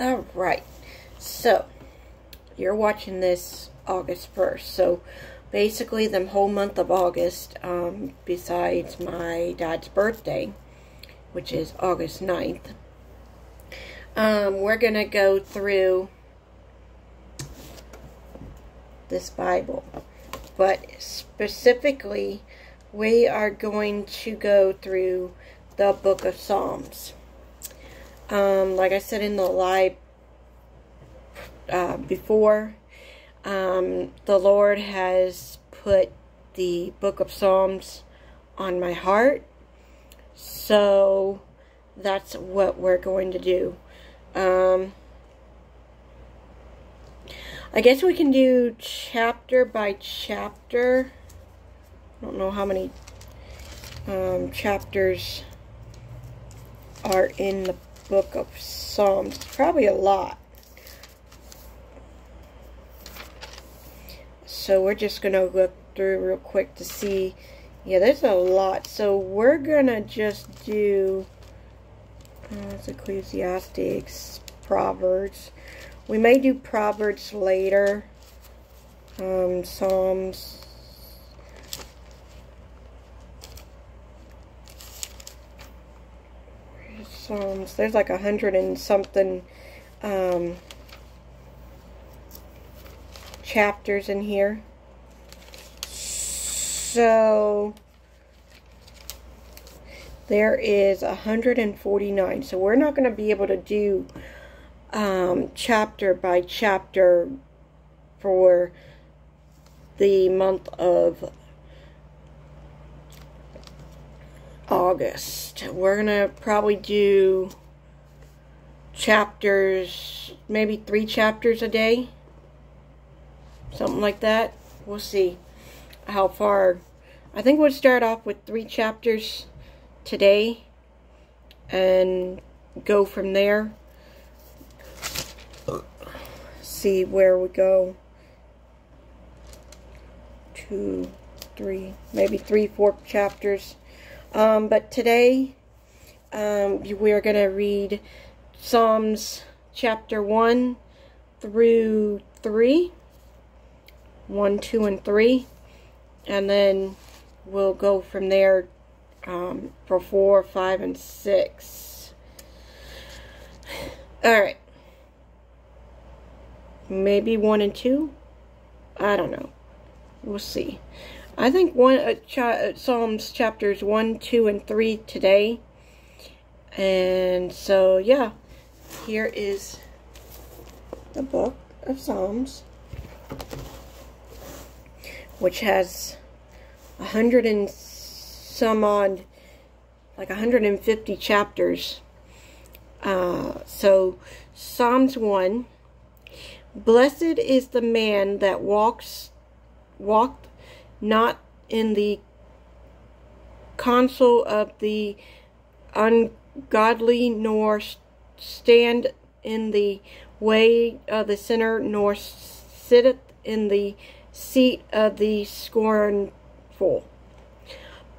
Alright, so you're watching this August 1st. So basically the whole month of August, um, besides my dad's birthday, which is August 9th, um, we're going to go through this Bible. But specifically, we are going to go through the book of Psalms. Um, like I said in the live uh, before, um, the Lord has put the book of Psalms on my heart. So that's what we're going to do. Um, I guess we can do chapter by chapter. I don't know how many um, chapters are in the book of Psalms. Probably a lot. So we're just going to look through real quick to see. Yeah, there's a lot. So we're going to just do uh, Ecclesiastics, Proverbs. We may do Proverbs later. Um, Psalms. Psalms. There's like a hundred and something um, chapters in here. So there is 149. So we're not going to be able to do um, chapter by chapter for the month of August. We're going to probably do chapters, maybe three chapters a day. Something like that. We'll see how far. I think we'll start off with three chapters today and go from there see where we go. Two, three, maybe three, four chapters. Um, but today, um, we are going to read Psalms chapter 1 through 3. 1, 2, and 3. And then we'll go from there um, for 4, 5, and 6. Alright maybe one and two. I don't know. We'll see. I think one uh, ch uh, Psalms chapters one, two, and three today. And so yeah, here is the book of Psalms, which has a hundred and some odd, like 150 chapters. Uh, so Psalms 1 Blessed is the man that walks walked not in the counsel of the ungodly, nor stand in the way of the sinner, nor sitteth in the seat of the scornful.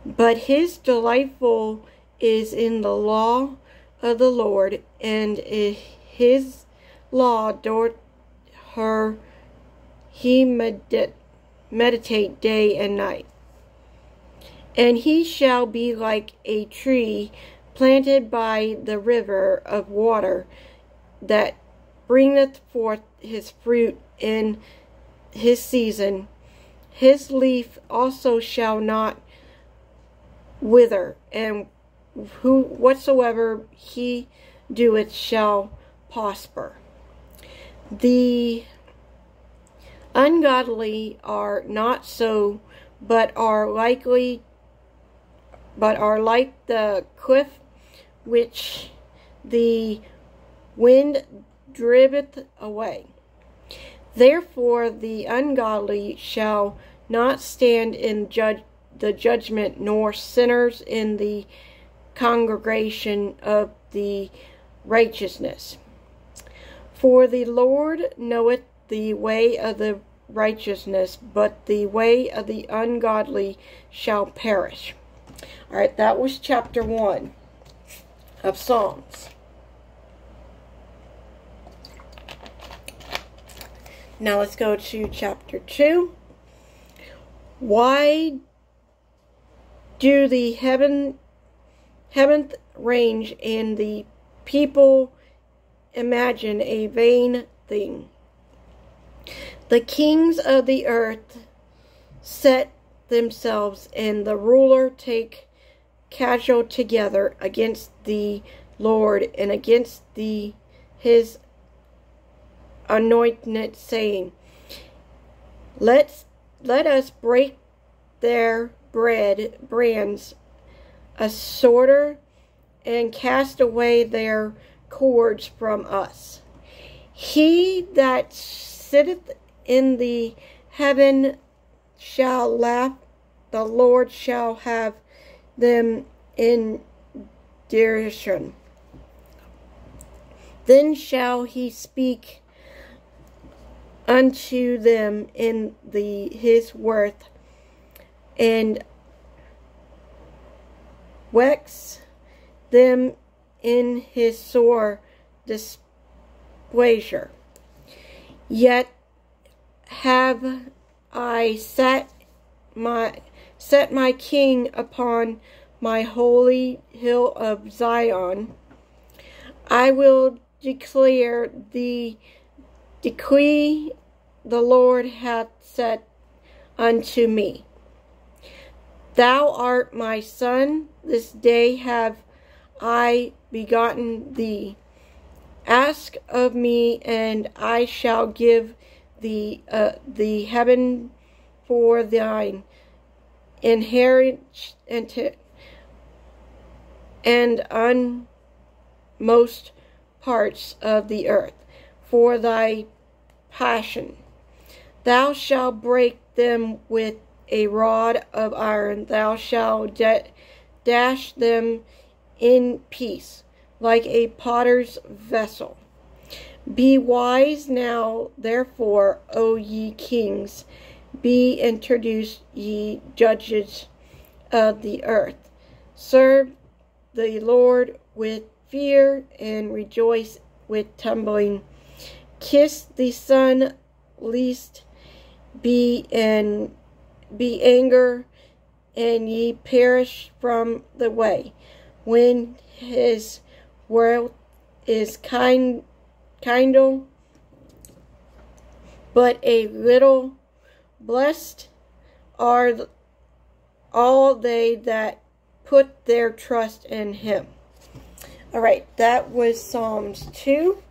But his delightful is in the law of the Lord, and his law doth her he medit meditate day and night. And he shall be like a tree planted by the river of water that bringeth forth his fruit in his season. His leaf also shall not wither, and who whatsoever he doeth shall prosper. The ungodly are not so, but are likely, but are like the cliff which the wind driveth away. Therefore the ungodly shall not stand in judge, the judgment, nor sinners in the congregation of the righteousness. For the Lord knoweth the way of the righteousness, but the way of the ungodly shall perish. All right, that was chapter 1 of Psalms. Now let's go to chapter 2. Why do the heaven heaventh range and the people imagine a vain thing? The kings of the earth set themselves and the ruler take casual together against the Lord and against the his anointed, saying, Let's let us break their bread brands a sorter, and cast away their cords from us. He that sitteth in the heaven shall laugh, the Lord shall have them in derision. Then shall he speak unto them in the his worth and wax them in his sore displeasure. Yet have I set my set my king upon my holy hill of Zion. I will declare the decree the Lord hath set unto me. Thou art my son, this day have I begotten thee. Ask of me, and I shall give thee uh, the heaven for thine inheritance and on most parts of the earth for thy passion. Thou shalt break them with a rod of iron. Thou shalt dash them in peace, like a potter's vessel. Be wise now, therefore, O ye kings. Be introduced, ye judges of the earth. Serve the Lord with fear and rejoice with tumbling kiss the Son, lest be and be anger, and ye perish from the way. When his world is kind kindle, but a little blessed are all they that put their trust in him. All right, that was Psalms 2.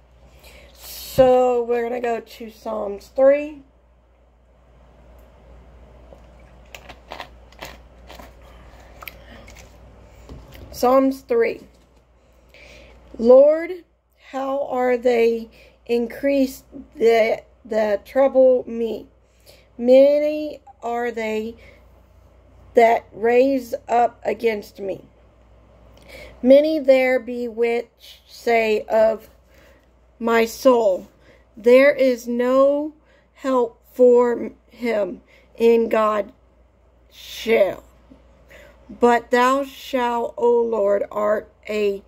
So we're going to go to Psalms 3. Psalms 3. Lord, how are they increased that, that trouble me? Many are they that raise up against me. Many there be which say of my soul. There is no help for him in God shall. But thou shalt, O Lord, art a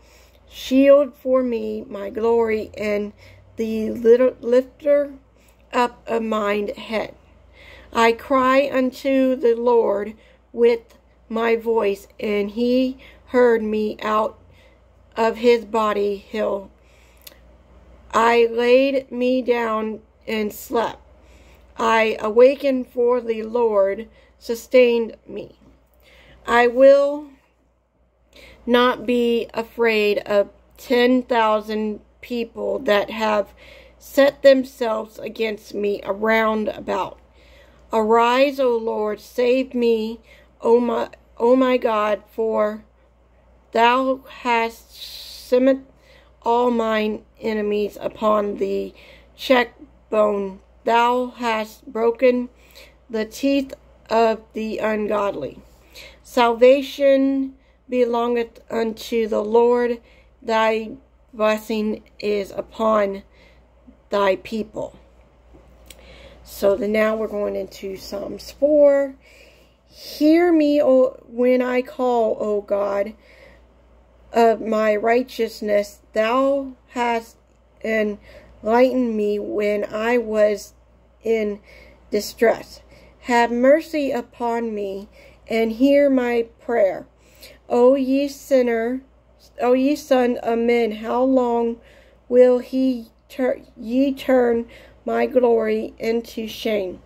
shield for me, my glory, and the little lifter up of mine head. I cry unto the Lord with my voice, and he heard me out of his body hill I laid me down and slept. I awakened for the Lord sustained me. I will not be afraid of 10,000 people that have set themselves against me around about. Arise, O Lord, save me, O my, o my God, for thou hast smitten all mine enemies upon the cheekbone. Thou hast broken the teeth of the ungodly. Salvation belongeth unto the Lord. Thy blessing is upon thy people. So now we're going into Psalms 4. Hear me o, when I call, O God of my righteousness. Thou hast enlightened me when I was in distress. Have mercy upon me and hear my prayer. O ye sinner, O ye son of men, how long will he tur- ye turn my glory into shame?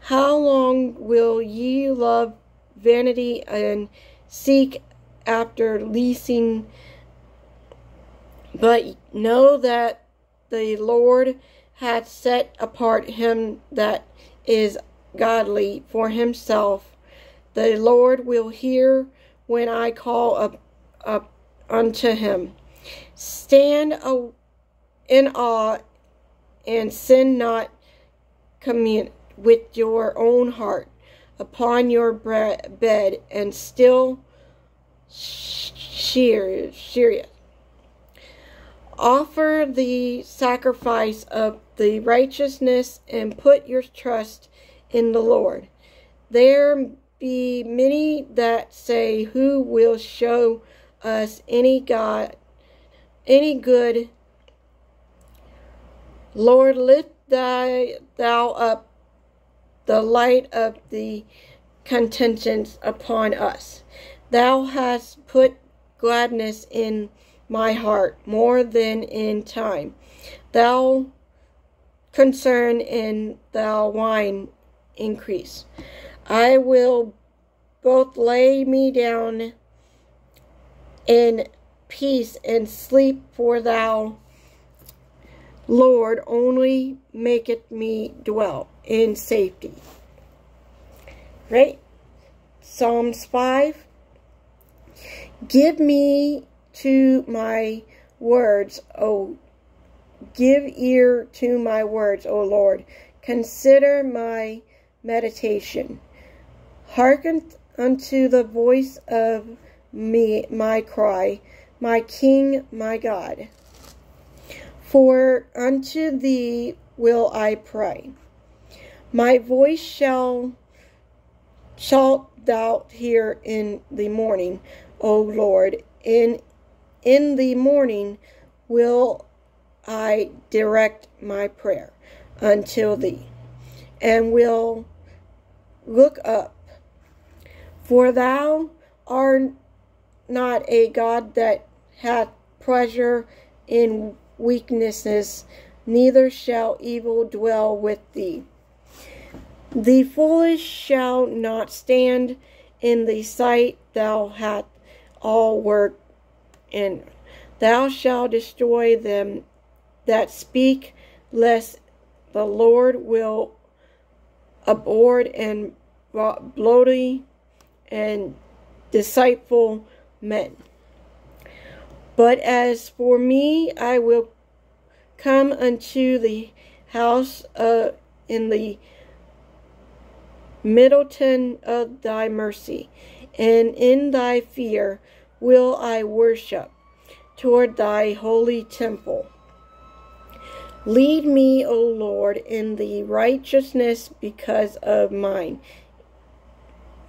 How long will ye love vanity and seek after leasing? But know that the Lord hath set apart him that is godly for himself. The Lord will hear when I call up, up unto him. Stand in awe and sin not commune with your own heart upon your bed and still serious. Offer the sacrifice of the righteousness and put your trust in the Lord. There be many that say, Who will show us any God, any good? Lord, lift thy, thou up the light of the contentence upon us. Thou hast put gladness in my heart more than in time. Thou concern in thou wine increase. I will both lay me down in peace and sleep, for thou, Lord, only maketh me dwell in safety. Right? Psalms 5. Give me to my words, O give ear to my words, O Lord. Consider my meditation. Hearken unto the voice of me, my cry, my King, my God. For unto thee will I pray. My voice shall shalt thou hear in the morning, O Lord. In in the morning will I direct my prayer until thee, and will look up for thou art not a God that hath pleasure in weaknesses, neither shall evil dwell with thee. The foolish shall not stand in the sight thou hast all work in. Thou shalt destroy them that speak, lest the Lord will abhor and bloody and deceitful men. But as for me, I will come unto the house uh, in the Middleton of thy mercy, and in thy fear will I worship toward thy holy temple. Lead me, O Lord, in the righteousness because of mine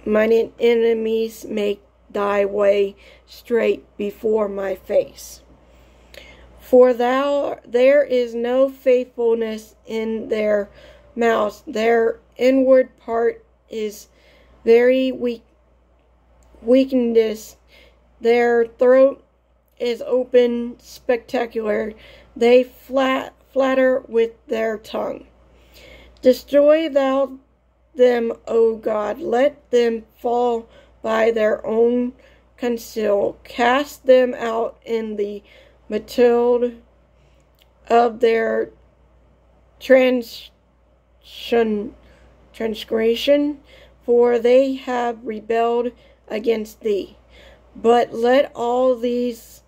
mine enemies make thy way straight before my face. For thou there is no faithfulness in their mouths, their inward part is very weak weakness, their throat is open spectacular, they flat flatter with their tongue. Destroy thou them, O God. Let them fall by their own conceal. Cast them out in the matilde of their trans transgression, for they have rebelled against thee. But let all these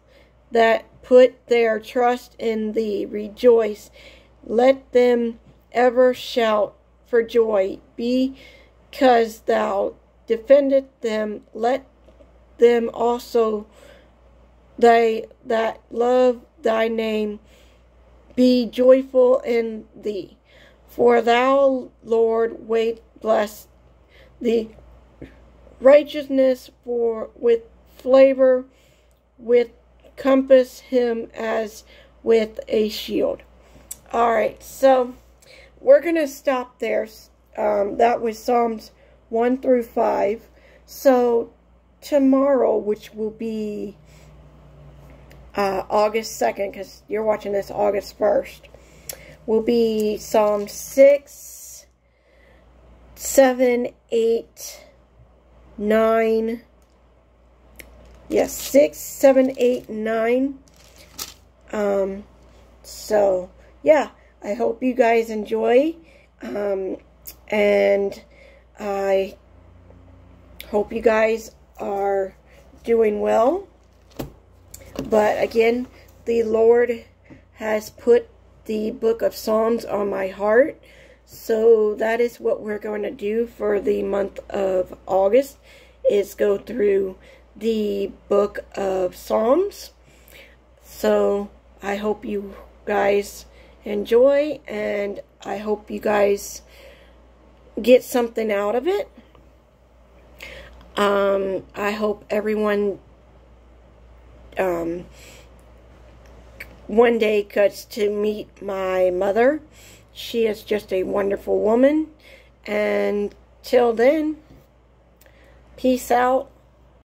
that put their trust in thee rejoice. Let them ever shout for joy, because thou defended them. Let them also they that love thy name be joyful in thee. For thou, Lord, wait bless the righteousness for with flavor, with compass him as with a shield. All right, so we're going to stop there. Um, that was Psalms 1 through 5. So tomorrow, which will be uh, August 2nd, because you're watching this August 1st, will be Psalm 6, 7, 8, 9, yes, 6, 7, 8, 9. Um, so, yeah, I hope you guys enjoy. Um, and I hope you guys are doing well. But again, the Lord has put the book of Psalms on my heart. So that is what we're going to do for the month of August is go through the book of Psalms. So I hope you guys enjoy and I hope you guys get something out of it. Um, I hope everyone um, one day gets to meet my mother. She is just a wonderful woman. And till then, peace out.